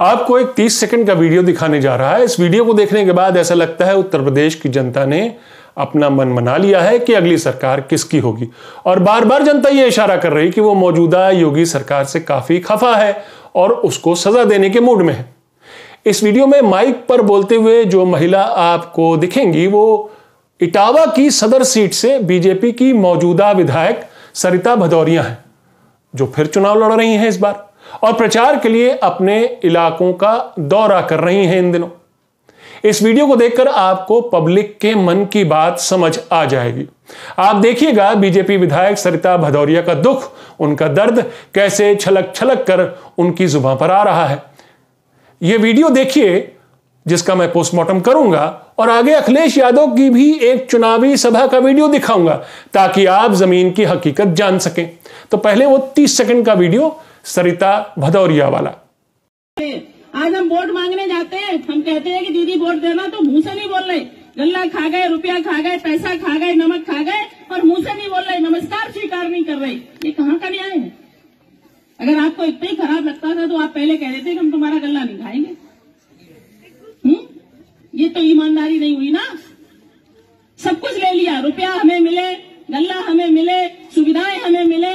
आपको एक 30 सेकंड का वीडियो दिखाने जा रहा है। इस वीडियो को देखने के बाद ऐसा लगता है उत्तर प्रदेश की जनता ने अपना मन मना लिया है कि अगली सरकार किसकी होगी। और बार बार जनता यह इशारा कर रही कि वो मौजूदा योगी सरकार से काफ़ी खफा है और उसको सजा देने के मूड में है। इस वीडियो में माइक पर बोलते हुए जो महिला आपको दिखेंगी, वो इटावा की सदर सीट से बीजेपी की मौजूदा विधायक सरिता भदौरिया हैं, जो फिर चुनाव लड़ रही हैं इस बार। और प्रचार के लिए अपने इलाकों का दौरा कर रही हैं इन दिनों। इस वीडियो को देखकर आपको पब्लिक के मन की बात समझ आ जाएगी। आप देखिएगा, बीजेपी विधायक सरिता भदौरिया का दुख, उनका दर्द, कैसे छलक छलक कर उनकी जुबा पर आ रहा है। यह वीडियो देखिए जिसका मैं पोस्टमार्टम करूँगा और आगे अखिलेश यादव की भी एक चुनावी सभा का वीडियो दिखाऊँगा ताकि आप ज़मीन की हकीकत जान सकें। तो पहले वो 30 सेकंड का वीडियो, सरिता भदौरिया वाला। आज हम वोट मांगने जाते हैं। हम कहते हैं कि दीदी वोट देना तो मुँह से नहीं बोल रहे। गल्ला खा गए, रुपया खा गए, पैसा खा गए, नमक खा गए और मुँह से नहीं बोल रहे। नमस्कार, स्वीकार नहीं कर रहे। ये कहाँ का न्याय है? अगर आपको इतना ही खराब लगता था तो आप पहले कह देते कि हम तुम्हारा गल्ला नहीं खाएँगे? ये तो ईमानदारी नहीं हुई ना। सब कुछ ले लिया। रुपया हमें मिले, गल्ला हमें मिले, सुविधाएँ हमें मिले,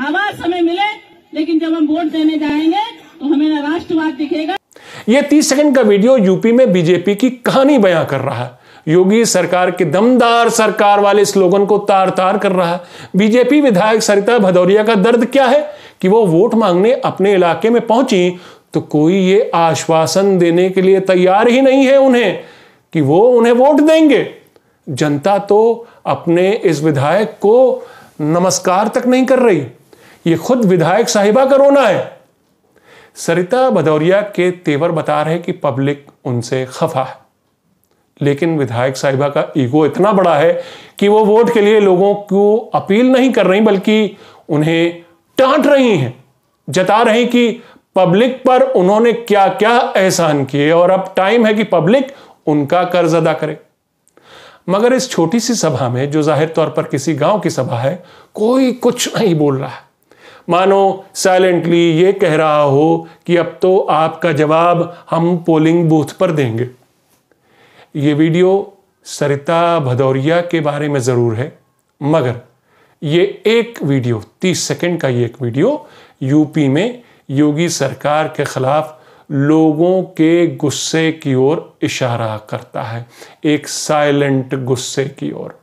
आवास हमें मिले, लेकिन जब हम वोट देने जाएँगे तो हमें ना राष्ट्रवाद दिखेगा। यह तीस सेकंड का वीडियो यूपी में बीजेपी की कहानी बयां कर रहा है। योगी सरकार के दमदार सरकार वाले स्लोगन को तार तार कर रहा है। बीजेपी विधायक सरिता भदौरिया का दर्द क्या है कि वो वोट मांगने अपने इलाके में पहुँची तो कोई ये आश्वासन देने के लिए तैयार ही नहीं है उन्हें कि वो उन्हें वोट देंगे। जनता तो अपने इस विधायक को नमस्कार तक नहीं कर रही। ये खुद विधायक साहिबा का रोना है। सरिता भदौरिया के तेवर बता रहे कि पब्लिक उनसे खफा है। लेकिन विधायक साहिबा का ईगो इतना बड़ा है कि वो वोट के लिए लोगों को अपील नहीं कर रही, बल्कि उन्हें डांट रही हैं, जता रही कि पब्लिक पर उन्होंने क्या क्या एहसान किए और अब टाइम है कि पब्लिक उनका कर्ज अदा करे। मगर इस छोटी सी सभा में, जो ज़ाहिर तौर पर किसी गाँव की सभा है, कोई कुछ नहीं बोल रहा है। मानो साइलेंटली ये कह रहा हो कि अब तो आपका जवाब हम पोलिंग बूथ पर देंगे। ये वीडियो सरिता भदौरिया के बारे में ज़रूर है, मगर ये एक वीडियो 30 सेकंड का ये एक वीडियो यूपी में योगी सरकार के खिलाफ लोगों के गुस्से की ओर इशारा करता है, एक साइलेंट गुस्से की ओर।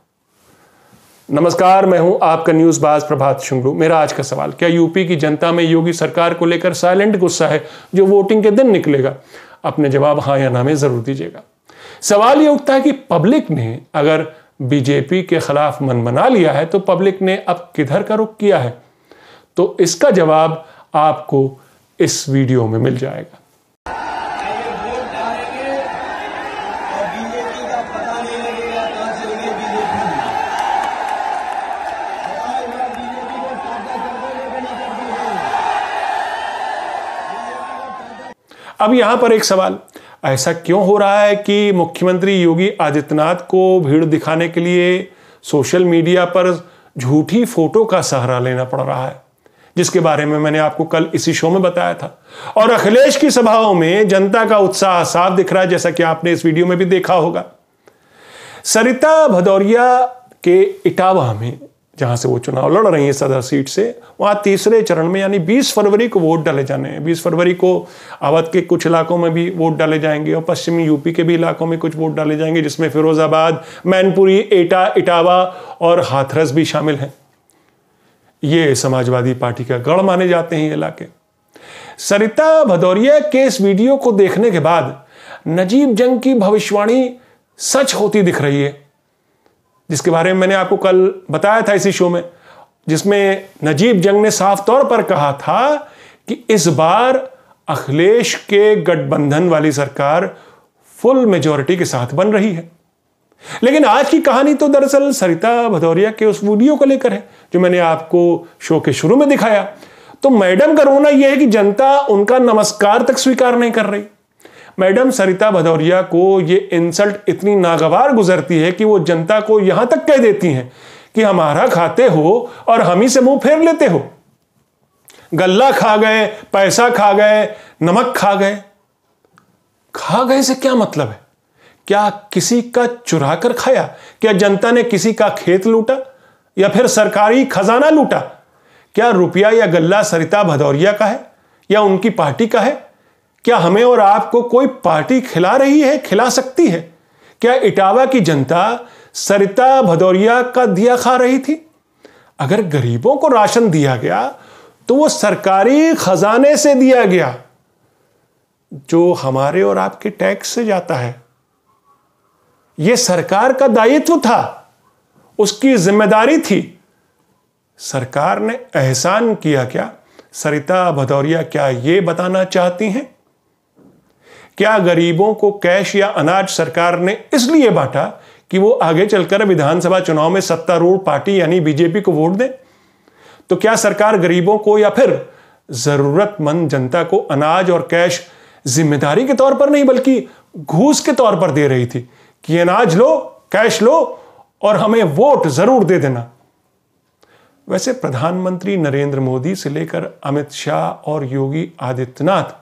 नमस्कार, मैं हूँ आपका न्यूज़ बाज प्रभात शुंगलू। मेरा आज का सवाल, क्या यूपी की जनता में योगी सरकार को लेकर साइलेंट गुस्सा है जो वोटिंग के दिन निकलेगा? अपने जवाब हाँ या ना में ज़रूर दीजिएगा। सवाल यह उठता है कि पब्लिक ने अगर बीजेपी के खिलाफ मन बना लिया है तो पब्लिक ने अब किधर का रुख किया है? तो इसका जवाब आपको इस वीडियो में मिल जाएगा। अब यहाँ पर एक सवाल। ऐसा क्यों हो रहा है कि मुख्यमंत्री योगी आदित्यनाथ को भीड़ दिखाने के लिए सोशल मीडिया पर झूठी फ़ोटो का सहारा लेना पड़ रहा है? जिसके बारे में मैंने आपको कल इसी शो में बताया था। और अखिलेश की सभाओं में जनता का उत्साह साफ़ दिख रहा है, जैसा कि आपने इस वीडियो में भी देखा होगा। सरिता भदौरिया के इटावा में, जहाँ से वो चुनाव लड़ रही है सदर सीट से, वहाँ तीसरे चरण में, यानी 20 फरवरी को वोट डाले जाने हैं। 20 फरवरी को अवध के कुछ इलाकों में भी वोट डाले जाएँगे और पश्चिमी यूपी के भी इलाकों में कुछ वोट डाले जाएँगे, जिसमें फिरोजाबाद, मैनपुरी, एटा, इटावा और हाथरस भी शामिल हैं। ये समाजवादी पार्टी का गढ़ माने जाते हैं ये इलाके। सरिता भदौरिया के इस वीडियो को देखने के बाद नजीब जंग की भविष्यवाणी सच होती दिख रही है। जिसके बारे में मैंने आपको कल बताया था इसी शो में, जिसमें नजीब जंग ने साफ़ तौर पर कहा था कि इस बार अखिलेश के गठबंधन वाली सरकार फुल मेजोरिटी के साथ बन रही है। लेकिन आज की कहानी तो दरअसल सरिता भदौरिया के उस वीडियो को लेकर है, जो मैंने आपको शो के शुरू में दिखाया। तो मैडम का रोना यह है कि जनता उनका नमस्कार तक स्वीकार नहीं कर रही। मैडम सरिता भदौरिया को ये इंसल्ट इतनी नागवार गुजरती है कि वो जनता को यहाँ तक कह देती हैं कि हमारा खाते हो और हम ही से मुँह फेर लेते हो। गल्ला खा गए, पैसा खा गए, नमक खा गए। खा गए से क्या मतलब है? क्या किसी का चुरा कर खाया? क्या जनता ने किसी का खेत लूटा? या फिर सरकारी खजाना लूटा? क्या रुपया या गल्ला सरिता भदौरिया का है? या उनकी पार्टी का है? क्या हमें और आपको कोई पार्टी खिला रही है, खिला सकती है? क्या इटावा की जनता सरिता भदौरिया का दिया खा रही थी? अगर गरीबों को राशन दिया गया तो वो सरकारी खजाने से दिया गया, जो हमारे और आपके टैक्स से जाता है। यह सरकार का दायित्व था। उसकी ज़िम्मेदारी थी। सरकार ने एहसान किया क्या? सरिता भदौरिया क्या ये बताना चाहती हैं? क्या गरीबों को कैश या अनाज सरकार ने इसलिए बांटा कि वो आगे चलकर विधानसभा चुनाव में सत्तारूढ़ पार्टी यानी बीजेपी को वोट दे? तो क्या सरकार गरीबों को या फिर जरूरतमंद जनता को अनाज और कैश ज़िम्मेदारी के तौर पर नहीं, बल्कि घूस के तौर पर दे रही थी? कि अनाज लो, कैश लो और हमें वोट ज़रूर दे देना। वैसे प्रधानमंत्री नरेंद्र मोदी से लेकर अमित शाह और योगी आदित्यनाथ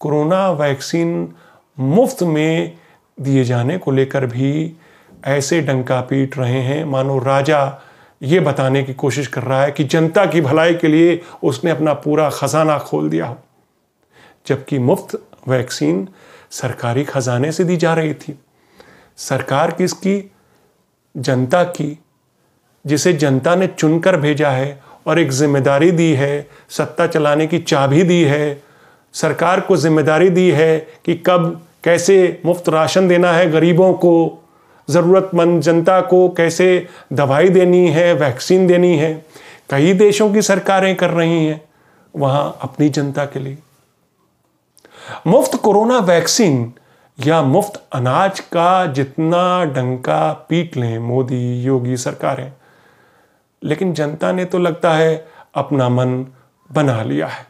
कोरोना वैक्सीन मुफ़्त में दिए जाने को लेकर भी ऐसे डंका पीट रहे हैं। मानो राजा ये बताने की कोशिश कर रहा है कि जनता की भलाई के लिए उसने अपना पूरा खजाना खोल दिया हो, जबकि मुफ़्त वैक्सीन सरकारी खजाने से दी जा रही थी। सरकार किसकी? जनता की। जिसे जनता ने चुनकर भेजा है और एक ज़िम्मेदारी दी है, सत्ता चलाने की चाबी दी है, सरकार को ज़िम्मेदारी दी है कि कब, कैसे मुफ़्त राशन देना है गरीबों को, ज़रूरतमंद जनता को कैसे दवाई देनी है, वैक्सीन देनी है। कई देशों की सरकारें कर रही हैं, वहाँ अपनी जनता के लिए। मुफ़्त कोरोना वैक्सीन या मुफ़्त अनाज का जितना डंका पीट लें मोदी, योगी सरकारें। लेकिन जनता ने तो लगता है अपना मन बना लिया है।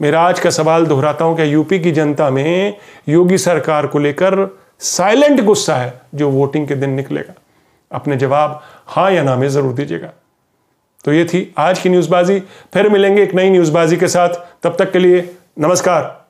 मेरा आज का सवाल दोहराता हूँ कि यूपी की जनता में योगी सरकार को लेकर साइलेंट गुस्सा है जो वोटिंग के दिन निकलेगा। अपने जवाब, हाँ या ना में ज़रूर दीजिएगा। तो ये थी आज की न्यूज़बाजी। फिर मिलेंगे एक नई न्यूज़बाजी के साथ। तब तक के लिए नमस्कार।